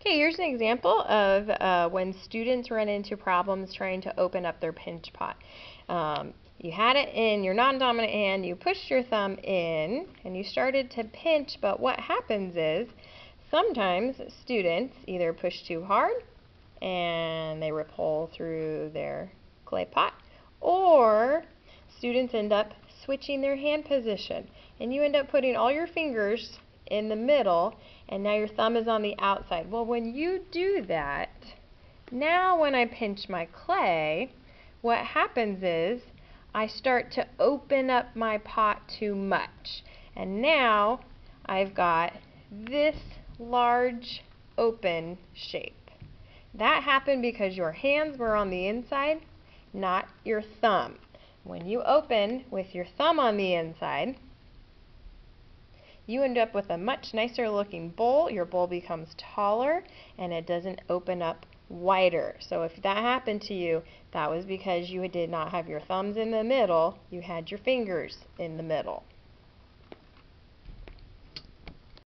Okay, here's an example of uh, when students run into problems trying to open up their pinch pot. Um, you had it in your non-dominant hand, you pushed your thumb in, and you started to pinch, but what happens is sometimes students either push too hard and they rip hole through their clay pot, or students end up switching their hand position, and you end up putting all your fingers in the middle and now your thumb is on the outside. Well, when you do that, now when I pinch my clay, what happens is I start to open up my pot too much. And now I've got this large open shape. That happened because your hands were on the inside, not your thumb. When you open with your thumb on the inside, you end up with a much nicer looking bowl. Your bowl becomes taller and it doesn't open up wider. So if that happened to you, that was because you did not have your thumbs in the middle, you had your fingers in the middle.